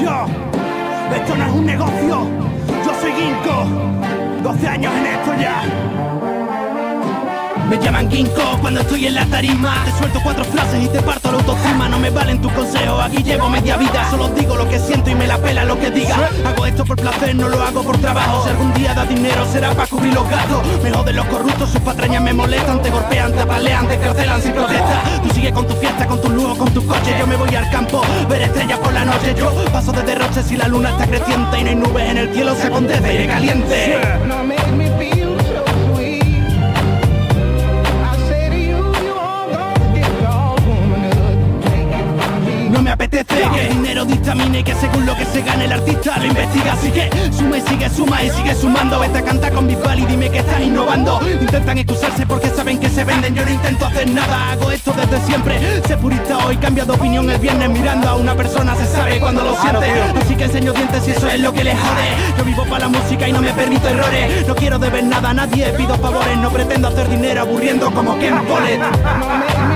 Yo, esto no es un negocio, yo soy Ginkgo, 12 años en esto ya. Me llaman Ginkgo cuando estoy en la tarima. Te suelto cuatro frases y te parto la autoestima. No me valen tus consejos, aquí llevo media vida. Solo digo lo que siento y me la pela lo que diga. Hago esto por placer, no lo hago por trabajo. Si algún día da dinero será para cubrir los gastos. Me joden los corruptos, sus patrañas me molestan. Te golpean, te apalean, te carcelan sin protesta. Tú sigues con tu fiesta, con tus lujos, con tus coches. Yo me voy al campo, ver estrellas noche Yo paso de derroche si la luna está creciente Y no hay nubes en el cielo, se condece aire caliente que el dinero dictamine que según lo que se gane el artista lo investiga. Así que suma y sigue, suma y sigue sumando. Vete a cantar con Bisbal y dime que estás innovando. Intentan excusarse porque saben que se venden. Yo no intento hacer nada, hago esto desde siempre. Sé purista hoy, cambia de opinión el viernes Mirando a una persona se sabe cuando lo siente. Así que enseño dientes y eso es lo que les jode. Yo vivo para la música y no me permito errores. No quiero deber nada a nadie, pido favores No pretendo hacer dinero aburriendo como Ken Follett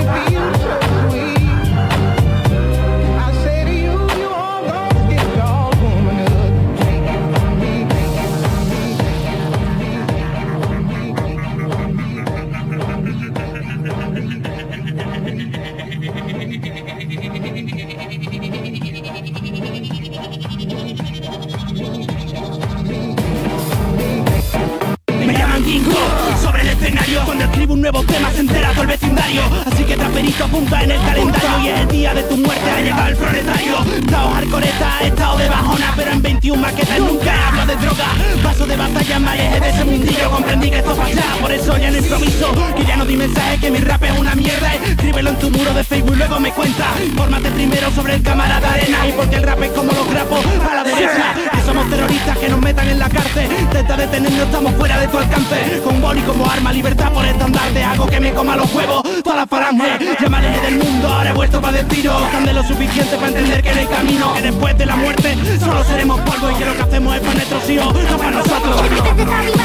Sobre el escenario Cuando escribo un nuevo tema se entera todo el vecindario. Así que traperito apunta en el calendario Y es el día de tu muerte ha llegado el proletario. Estado hardcoreta, he estado de bajona Pero en 21 maquetas nunca he hablado de droga. Paso de batalla en mareje de ese mundillo Comprendí que esto pasa, por eso ya no improviso Que ya no di mensaje, que mi rap es una mierda. Escríbelo en tu muro de Facebook y luego me cuenta. Fórmate primero sobre el camarada arena Y porque el rap es como los grapos a la derecha Que nos metan en la cárcel. Intenta detenernos, estamos fuera de tu alcance. Con boli como arma, libertad por estandarte. Hago que me coma los huevos, toda la falange. Del mundo, ahora he vuelto para destino. Cande lo suficiente para entender que no hay camino. Que después de la muerte solo seremos polvo Y que lo que hacemos es para nuestros hijos, no para nosotros